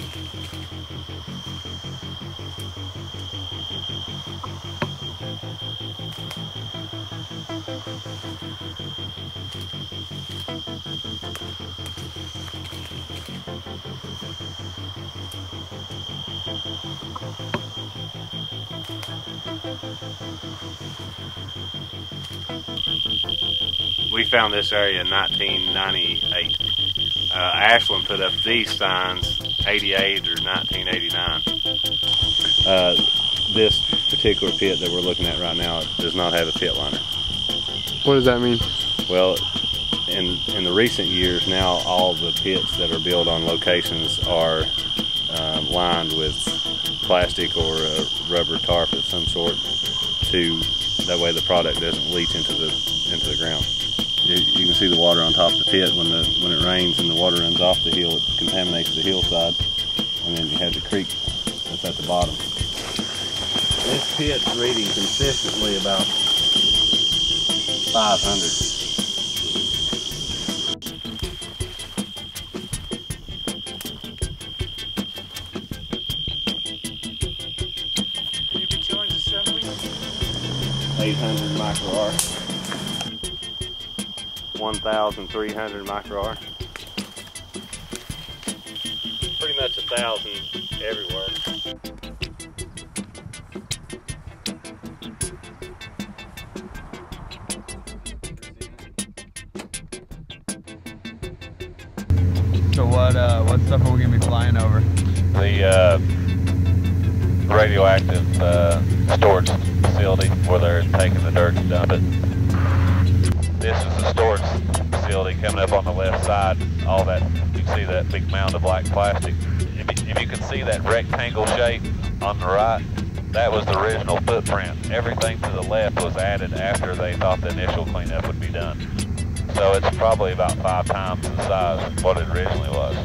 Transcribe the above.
Thank you. We found this area in 1998. Uh, Ashland put up these signs 88 or 1989. Uh, this particular pit that we're looking at right now does not have a pit liner. What does that mean? Well, in in the recent years, now all the pits that are built on locations are um, lined with plastic or a rubber tarp of some sort to that way the product doesn't leach into the into the ground. You, you can see the water on top of the pit when the when it rains and the water runs off the hill, it contaminates the hillside, and then you have the creek that's at the bottom. This pit's reading consistently about 500. Cubic killings assembly. 800 micro. 1,300 micro Pretty much a thousand everywhere. So what uh, what stuff are we gonna be flying over? the uh, radioactive uh, storage facility where they're taking the dirt to dump it. This is the storage facility coming up on the left side. All that you can see that big mound of black plastic. If you, if you can see that rectangle shape on the right, that was the original footprint. Everything to the left was added after they thought the initial cleanup would be done. So it's probably about five times the size of what it originally was.